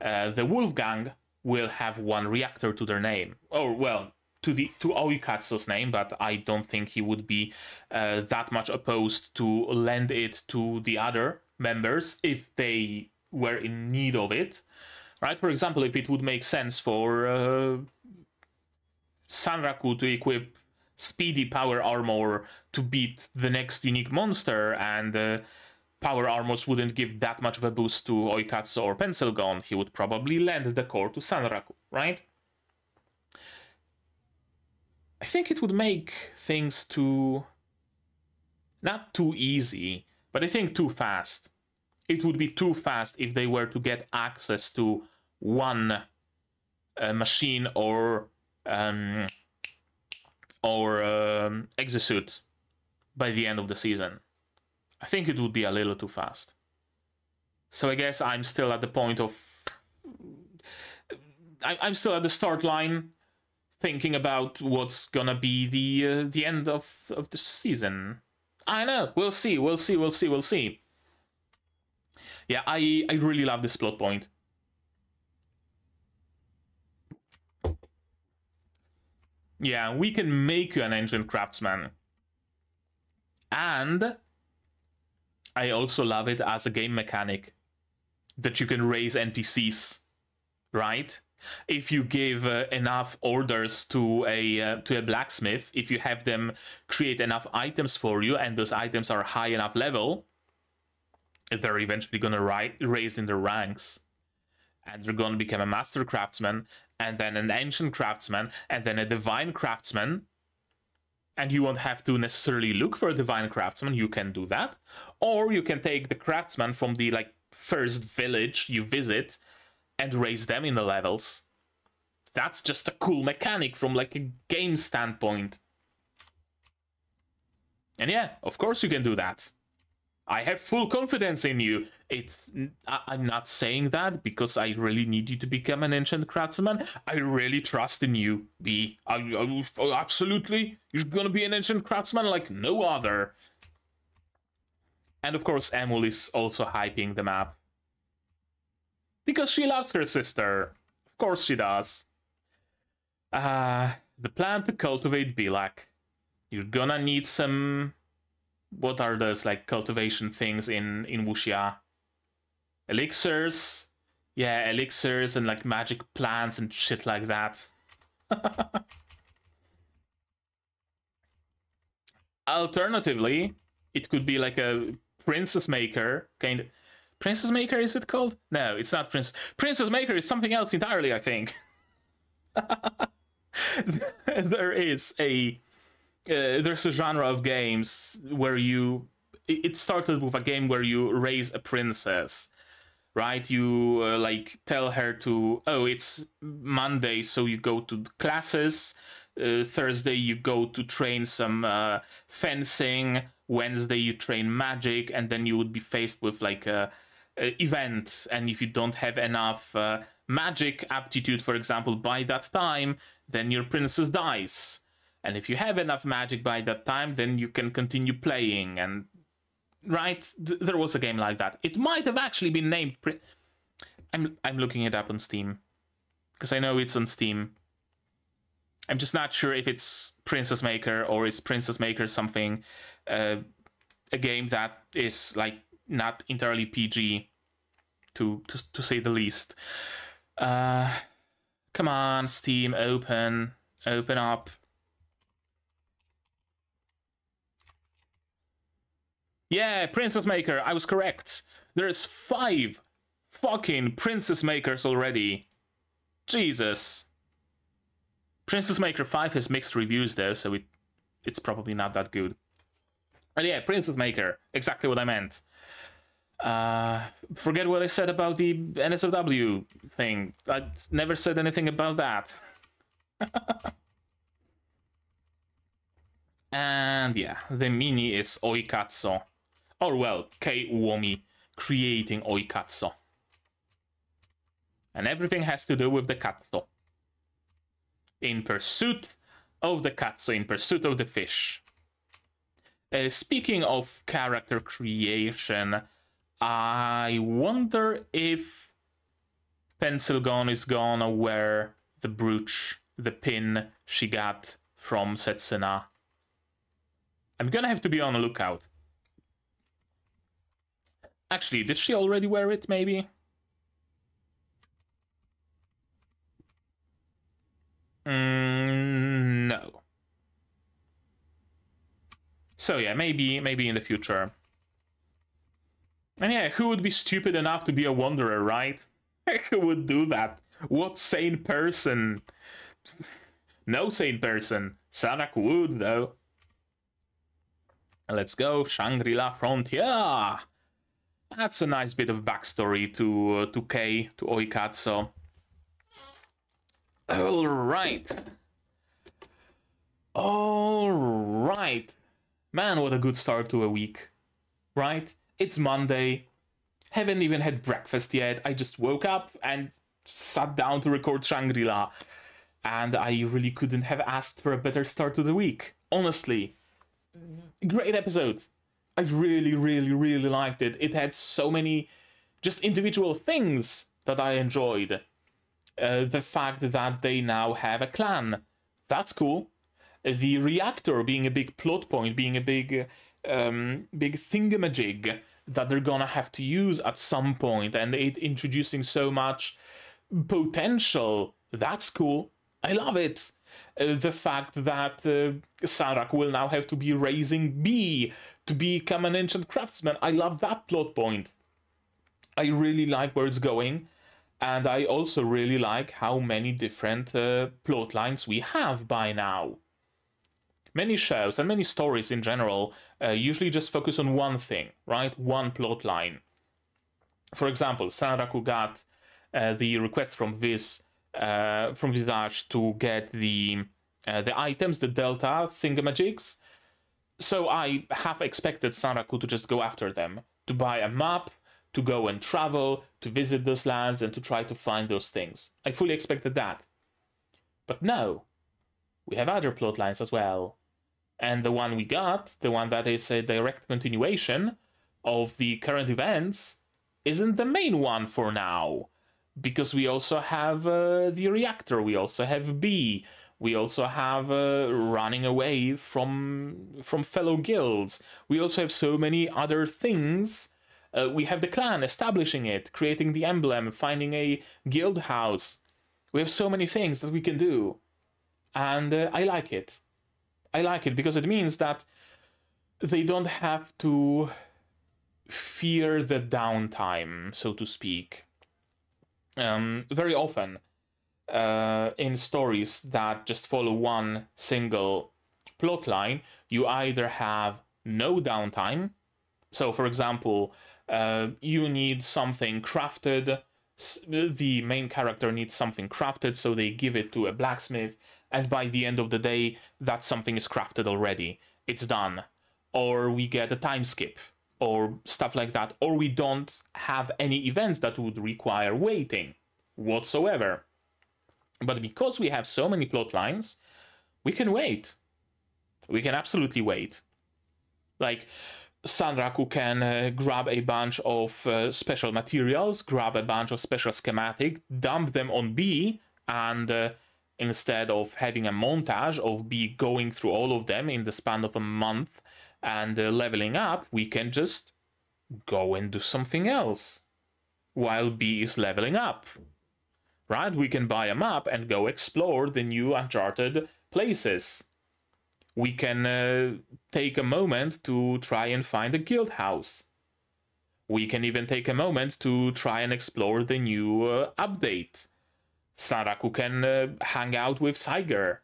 uh, the Wolfgang will have one reactor to their name. Or well, to the to Oikatsu's name, but I don't think he would be uh, that much opposed to lend it to the other members if they were in need of it. Right? For example, if it would make sense for uh, Sanraku to equip speedy power armor to beat the next unique monster and uh, power armors wouldn't give that much of a boost to Oikatsu or Pencilgon, he would probably lend the core to Sanraku, right? I think it would make things too. not too easy, but I think too fast. It would be too fast if they were to get access to one uh, machine or um, or um, exosuit by the end of the season. I think it would be a little too fast. So I guess I'm still at the point of I'm still at the start line thinking about what's gonna be the uh, the end of of the season. I know. We'll see. We'll see. We'll see. We'll see. Yeah, I, I really love this plot point. Yeah, we can make you an ancient craftsman. And I also love it as a game mechanic that you can raise NPCs, right? If you give uh, enough orders to a uh, to a blacksmith, if you have them create enough items for you, and those items are high enough level, they're eventually gonna raise in the ranks, and they're gonna become a master craftsman, and then an ancient craftsman, and then a divine craftsman, and you won't have to necessarily look for a divine craftsman you can do that. Or you can take the craftsman from the like first village you visit and raise them in the levels. That's just a cool mechanic from like a game standpoint. And yeah of course you can do that. I have full confidence in you. It's I'm not saying that because I really need you to become an ancient craftsman. I really trust in you. Be I, I, absolutely you're gonna be an ancient craftsman like no other. And of course, Emul is also hyping the map because she loves her sister. Of course, she does. Uh, the plan to cultivate Bilak. You're gonna need some what are those like cultivation things in in wuxia elixirs. Yeah elixirs and like magic plants and shit like that. (laughs) Alternatively it could be like a princess maker. Kind of princess maker is it called? No it's not prince princess maker is something else entirely i think. (laughs) There is a uh, there's a genre of games where you it started with a game where you raise a princess right? You uh, like tell her to oh it's monday so you go to classes. Uh, thursday you go to train some uh, fencing. Wednesday you train magic and then you would be faced with like a, a event and if you don't have enough uh, magic aptitude for example by that time then your princess dies. And if you have enough magic by that time, then you can continue playing. And right, Th- there was a game like that. It might have actually been named. I'm I'm looking it up on Steam because I know it's on Steam. I'm just not sure if it's Princess Maker or is Princess Maker something uh, a game that is like not entirely PG, to to to say the least. Uh, come on, Steam, open, open up. Yeah, Princess Maker, I was correct. There's five fucking Princess Makers already. Jesus. Princess Maker 5 has mixed reviews though, so it it's probably not that good. But yeah, Princess Maker, exactly what I meant. Uh, forget what I said about the NSFW thing. I never said anything about that. (laughs) and yeah, the mini is Oikatsu or well, Kei Uomi creating Oikatsu. And everything has to do with the katsu. In pursuit of the katsu, in pursuit of the fish. Uh, speaking of character creation, I wonder if Pencilgon is gonna wear the brooch, the pin she got from Setsuna. I'm gonna have to be on the lookout. Actually, did she already wear it, maybe? Mm, no. So yeah, maybe maybe in the future. And yeah, who would be stupid enough to be a wanderer, right? (laughs) who would do that? What sane person? no sane person. Sanraku would, though. Let's go, Shangri-La Frontier! That's a nice bit of backstory to uh, to Kei, to Oikatsu. All right. All right. Man, what a good start to a week. Right? It's Monday. Haven't even had breakfast yet. I just woke up and sat down to record Shangri-La. And I really couldn't have asked for a better start to the week. Honestly. Great episode. I really, really, really liked it. It had so many just individual things that I enjoyed. Uh, the fact that they now have a clan, that's cool. The reactor being a big plot point, being a big, um, big thingamajig that they're gonna have to use at some point, and it introducing so much potential. That's cool. I love it. Uh, the fact that uh, Sanraku will now have to be raising B to become an ancient craftsman. I love that plot point. I really like where it's going. And I also really like how many different uh, plot lines we have by now. Many shows and many stories in general uh, usually just focus on one thing, right? One plot line. For example, Sanraku got uh, the request from this uh, from Visage to get the uh, the items, the Delta thingamajigs. So I have expected Sanraku to just go after them, to buy a map, to go and travel, to visit those lands, and to try to find those things. I fully expected that. But no, we have other plot lines as well. And the one we got, the one that is a direct continuation of the current events, isn't the main one for now. Because we also have uh, the reactor, we also have B, we also have uh, running away from from fellow guilds. We also have so many other things uh, we have the clan, establishing it, creating the emblem, finding a guild house. We have so many things that we can do. And uh, I like it. I like it because it means that they don't have to fear the downtime, so to speak. Um, very often, uh, in stories that just follow one single plot line, you either have no downtime. So, for example, uh, you need something crafted. The main character needs something crafted, so they give it to a blacksmith, and by the end of the day, that something is crafted already. It's done. Or we get a time skip, or stuff like that. Or we don't have any events that would require waiting whatsoever. But because we have so many plot lines, we can wait. We can absolutely wait. Like, Sanraku can uh, grab a bunch of uh, special materials, grab a bunch of special schematic, dump them on B, and uh, instead of having a montage of B going through all of them in the span of a month and uh, leveling up, we can just go and do something else while B is leveling up. Right? We can buy a map and go explore the new Uncharted places we can uh, take a moment to try and find a guild house. We can even take a moment to try and explore the new uh, update. Sanraku can uh, hang out with Saiger,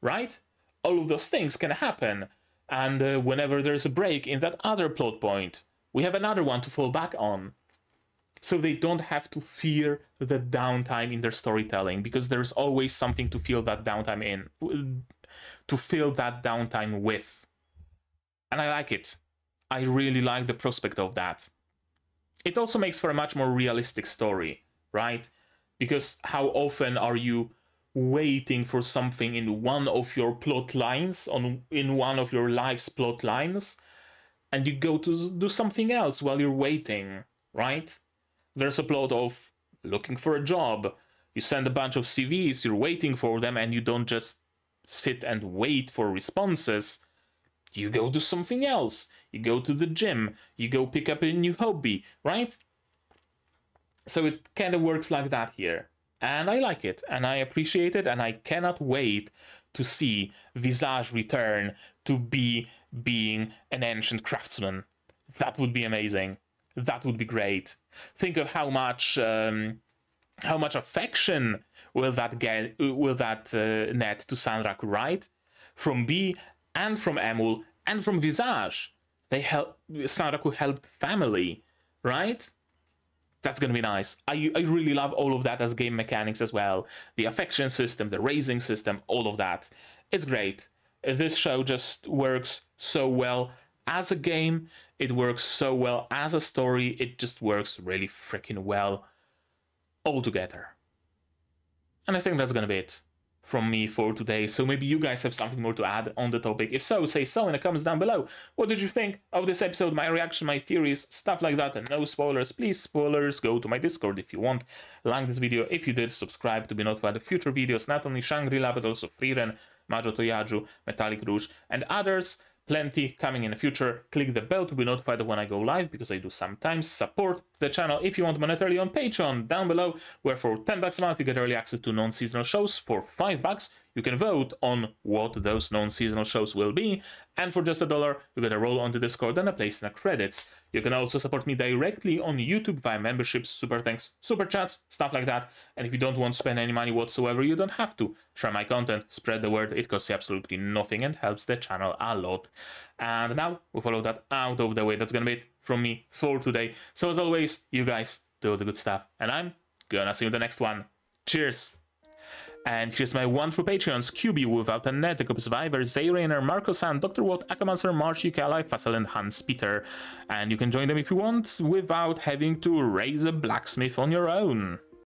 right? All of those things can happen. And uh, whenever there's a break in that other plot point, we have another one to fall back on. So they don't have to fear the downtime in their storytelling because there's always something to feel that downtime in to fill that downtime with. And I like it. I really like the prospect of that. It also makes for a much more realistic story, right? Because how often are you waiting for something in one of your plot lines, on in one of your life's plot lines, and you go to do something else while you're waiting, right? There's a plot of looking for a job. You send a bunch of CVs, you're waiting for them, and you don't just sit and wait for responses, you go do something else. You go to the gym, you go pick up a new hobby, right? So it kind of works like that here. And I like it, and I appreciate it, and I cannot wait to see Visage return to be being an ancient craftsman. That would be amazing. That would be great. Think of how much um, how much affection will that get will that uh, net to Sanraku, right? From B and from Emul and from Visage. They help Sanraku helped family, right? That's gonna be nice. I I really love all of that as game mechanics as well. The affection system, the raising system, all of that. It's great. This show just works so well as a game. It works so well as a story. It just works really freaking well all together. And I think that's gonna be it. from me for today. So maybe you guys have something more to add on the topic. If so, say so in the comments down below. What did you think of this episode, my reaction, my theories, stuff like that, and no spoilers. Please, spoilers, go to my Discord if you want. Like this video if you did, subscribe to be notified of future videos, not only Shangri-La, but also Frieren, Majo to Yajuu, Metallic Rouge, and others plenty coming in the future. Click the bell to be notified when I go live because I do sometimes support the channel if you want monetarily on Patreon down below where for 10 bucks a month you get early access to non-seasonal shows. For 5 bucks you can vote on what those non-seasonal shows will be and for just a dollar you get a role on the Discord and a place in the credits. You can also support me directly on YouTube via memberships, super thanks, super chats, stuff like that. And if you don't want to spend any money whatsoever, you don't have to. Share my content, spread the word, it costs absolutely nothing and helps the channel a lot. And now, we follow that out of the way. That's gonna be it from me for today. So as always, you guys do the good stuff. And I'm gonna see you in the next one. Cheers! And here's my wonderful Patreons, QB Without a Net, the Jacob Survivor, Zayrainer, Marco San, Dr. Watt, Akamancer, March, UK Fassel, and Hans Peter. And you can join them if you want without having to raise a blacksmith on your own.